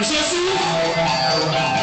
You see?